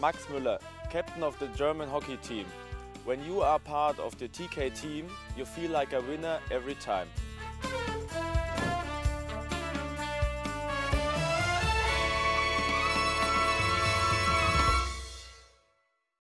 Max Müller, captain of the German hockey team. When you are part of the TK team, you feel like a winner every time.